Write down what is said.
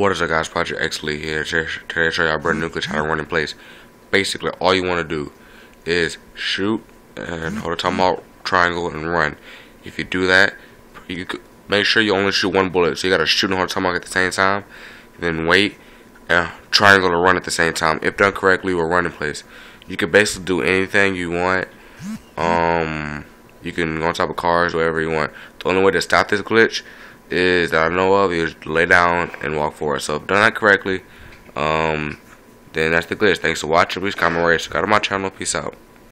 What is up guys, Project X Elite here. Today I show y'all a brand new glitch how to run in place. Basically, all you want to do is shoot and hold the time triangle and run. If you do that, you make sure you only shoot one bullet. So you gotta shoot and hold the at the same time. Then wait and triangle to run at the same time. If done correctly, will run in place. You can basically do anything you want. Um, you can go on top of cars, whatever you want. The only way to stop this glitch is that I know of is lay down and walk forward. So if done that correctly, um, then that's the glitch. Thanks for watching. Please comment, rate, subscribe to my channel. Peace out.